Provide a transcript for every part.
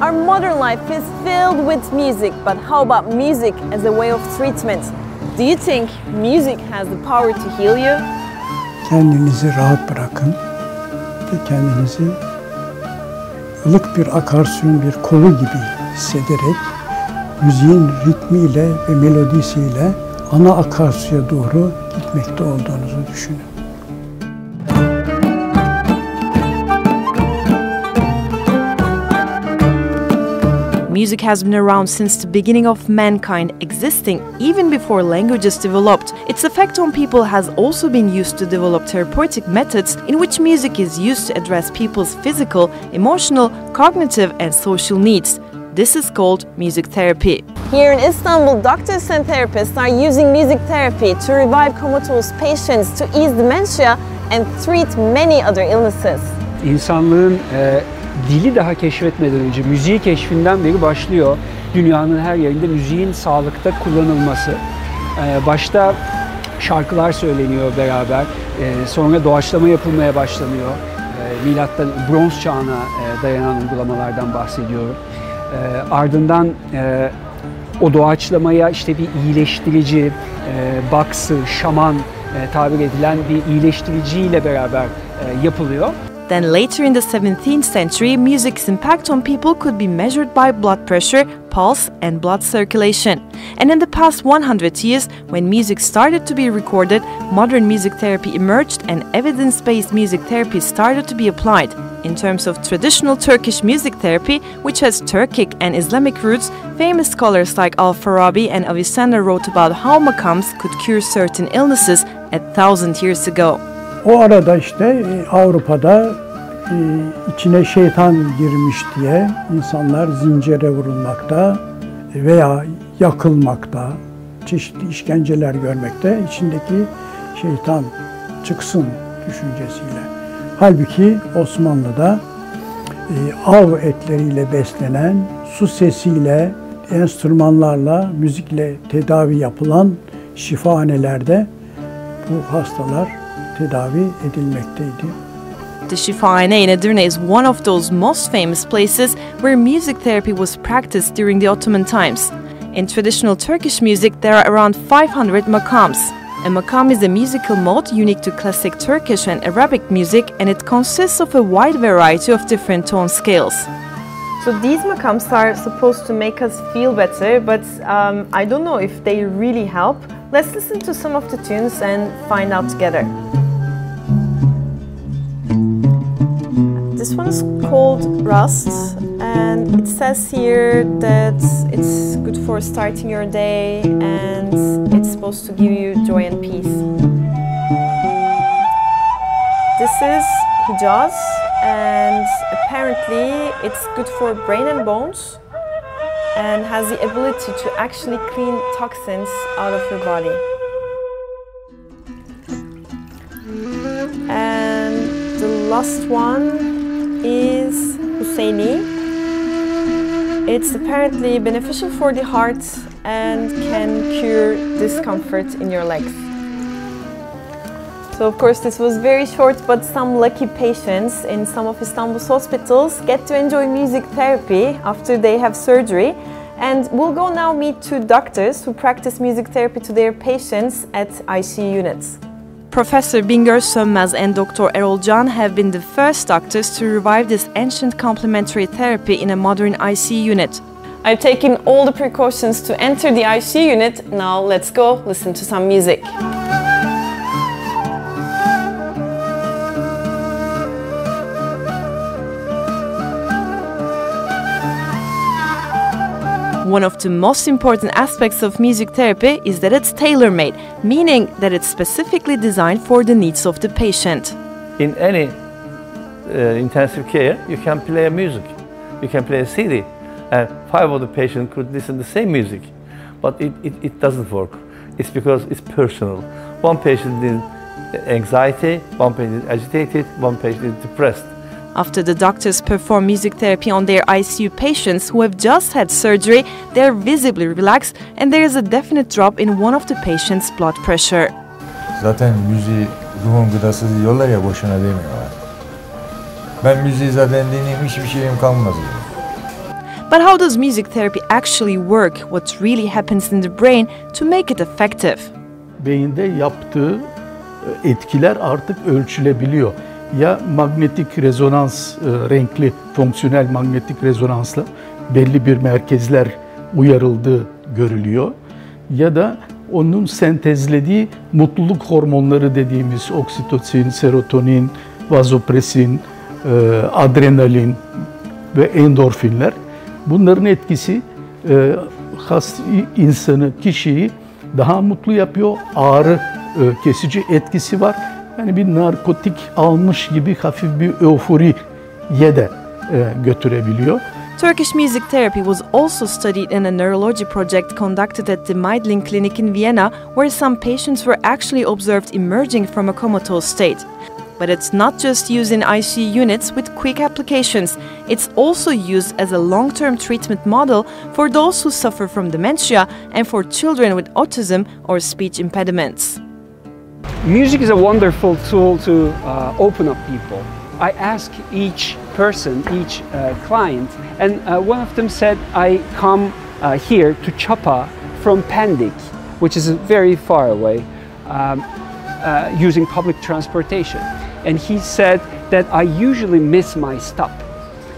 Our modern life is filled with music, but how about music as a way of treatment? Do you think music has the power to heal you? Kendinizi rahat bırakın ve kendinizi ılık bir akarsuyun bir kolu gibi hissederek müziğin ritmiyle ve melodisiyle ana akarsuya doğru gitmekte olduğunuzu düşünün. Music has been around since the beginning of mankind, existing even before languages developed. Its effect on people has also been used to develop therapeutic methods in which music is used to address people's physical, emotional, cognitive, and social needs. This is called music therapy. Here in Istanbul, doctors and therapists are using music therapy to revive comatose patients, to ease dementia, and treat many other illnesses. İnsanlığın e, dili daha keşfetmeden önce müziği keşfinden beri başlıyor. Dünyanın her yerinde müziğin sağlıkta kullanılması. E, başta şarkılar söyleniyor beraber. E, sonra doğaçlama yapılmaya başlanıyor. E, milattan bronz çağına e, dayanan uygulamalardan bahsediyorum. E, ardından e, o doğaçlamaya işte bir iyileştirici, e, baksı, şaman tabir edilen bir iyileştiriciyle beraber yapılıyor. Then later in the 17th century, music's impact on people could be measured by blood pressure, pulse, and blood circulation. And in the past 100 years, when music started to be recorded, modern music therapy emerged and evidence based music therapy started to be applied. In terms of traditional Turkish music therapy, which has Turkic and Islamic roots, famous scholars like Al Farabi and Avicenna wrote about how makams could cure certain illnesses a thousand years ago. O arada işte e, Avrupa'da e, içine şeytan girmiş diye insanlar zincire vurulmakta veya yakılmakta, çeşitli işkenceler görmekte, içindeki şeytan çıksın düşüncesiyle. Halbuki Osmanlı'da e, av etleriyle beslenen, su sesiyle, enstrümanlarla, müzikle tedavi yapılan şifahanelerde bu hastalar tedavi edilmekteydi. The Shifahane in Edirne is one of those most famous places where music therapy was practiced during the Ottoman times. In traditional Turkish music, there are around 500 makams. A makam is a musical mode unique to classic Turkish and Arabic music, and it consists of a wide variety of different tone scales. So these makams are supposed to make us feel better, but um, I don't know if they really help. Let's listen to some of the tunes and find out together. This one is called Rast, and it says here that it's good for starting your day and it's supposed to give you joy and peace. This is Hijaz, and apparently it's good for brain and bones and has the ability to actually clean toxins out of your body. And the last one is Husseini. It's apparently beneficial for the heart and can cure discomfort in your legs. So of course this was very short but some lucky patients in some of Istanbul's hospitals get to enjoy music therapy after they have surgery and we'll go now meet two doctors who practice music therapy to their patients at ICU units. Professor Bingöl Sönmez and Dr. Erol Can have been the first doctors to revive this ancient complementary therapy in a modern ICU unit. I've taken all the precautions to enter the ICU unit. Now let's go listen to some music. One of the most important aspects of music therapy is that it's tailor made, meaning that it's specifically designed for the needs of the patient. in any uh, intensive care, you can play a music. You can play a CD, and five of the patients could listen to the same music, but it, it, it doesn't work. It's because it's personal. One patient is anxiety, one patient is agitated, one patient is depressed. After the doctors perform music therapy on their ICU patients who have just had surgery, they're visibly relaxed and there is a definite drop in one of the patient's blood pressure. Zaten müziği ruhun gıdası diyorlar ya boşuna demiyorlar. Ben müziği zaten dinleyeyim hiçbir şeyim kalmaz. benim. But how does music therapy actually work? What really happens in the brain to make it effective? beyinde yaptığı etkiler artık ölçülebiliyor. Ya magnetik rezonans, e, renkli fonksiyonel manyetik rezonansla belli bir merkezler uyarıldığı görülüyor. Ya da onun sentezlediği mutluluk hormonları dediğimiz oksitosin, serotonin, vazopresin, e, adrenalin ve endorfinler bunların etkisi e, has insanı, kişiyi daha mutlu yapıyor. Ağrı e, kesici etkisi var. Bir narkotik almış gibi hafif bir euforiye de e, götürebiliyor. Turkish music therapy was also studied in a neurology project conducted at the Meidling Clinic in Vienna, where some patients were actually observed emerging from a comatose state. But it's not just used in ICU units with quick applications, it's also used as a long term treatment model for those who suffer from dementia and for children with autism or speech impediments. Music is a wonderful tool to uh, open up people. I ask each person, each uh, client, and uh, one of them said, I come uh, here to Chapa from Pendik, which is very far away, um, uh, using public transportation. And he said that I usually miss my stop.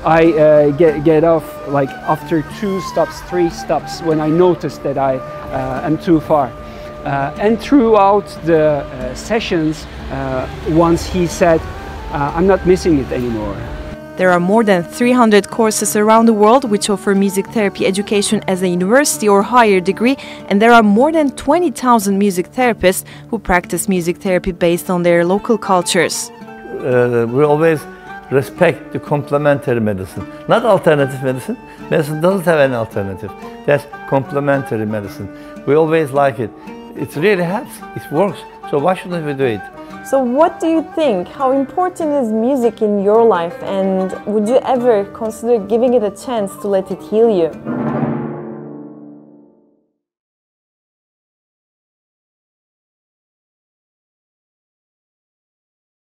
I uh, get, get off like after two stops, three stops when I notice that I am too far. Uh, and throughout the uh, sessions, uh, once he said, uh, I'm not missing it anymore. There are more than 300 courses around the world which offer music therapy education as a university or higher degree, and there are more than 20,000 music therapists who practice music therapy based on their local cultures. uh, we always respect the complementary medicine, not alternative medicine. Medicine doesn't have any alternative. That's complementary medicine. We always like it. It really helps. It works. So why shouldn't we do it? So, what do you think? How important is music in your life? And would you ever consider giving it a chance to let it heal you?